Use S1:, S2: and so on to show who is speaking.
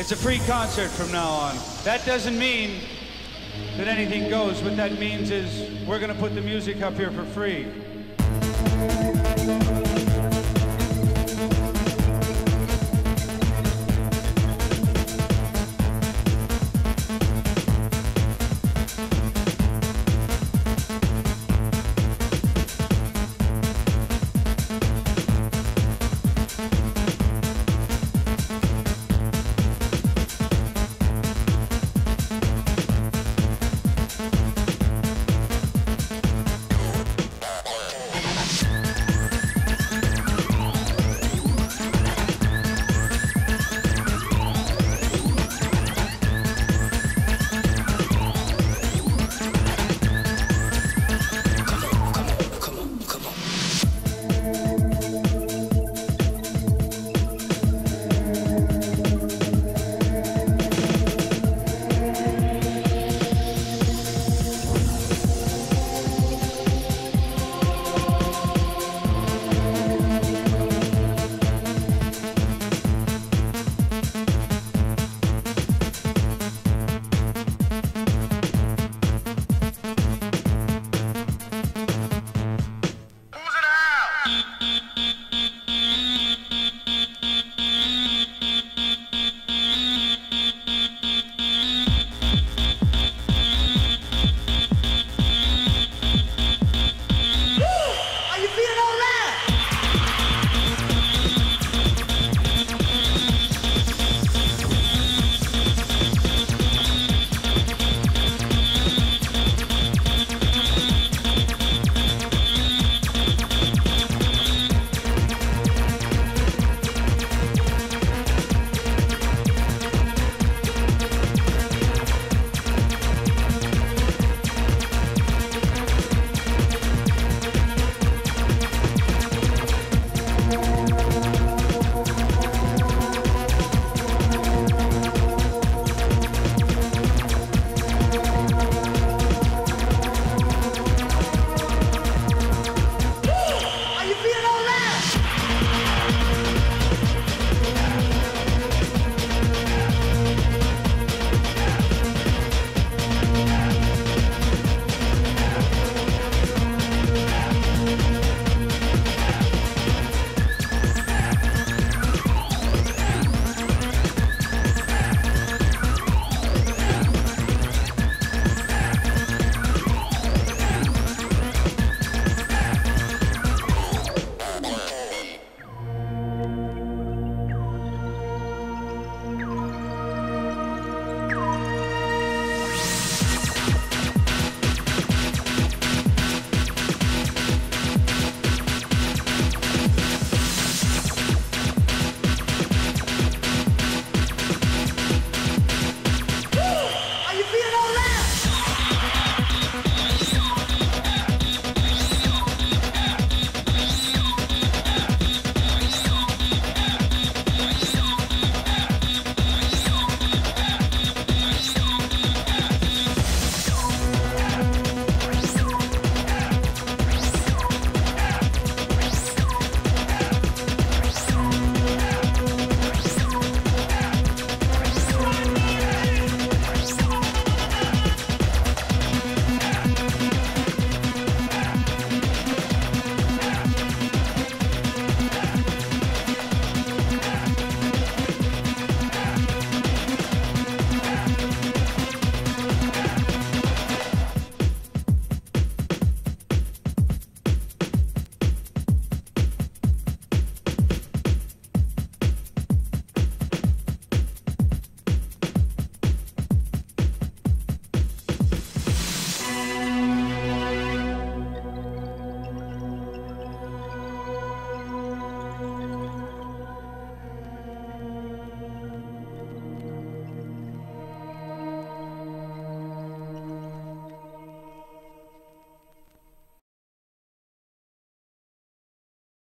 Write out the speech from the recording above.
S1: It's a free concert from now on. That doesn't mean that anything goes. What that means is we're going to put the music up here for free.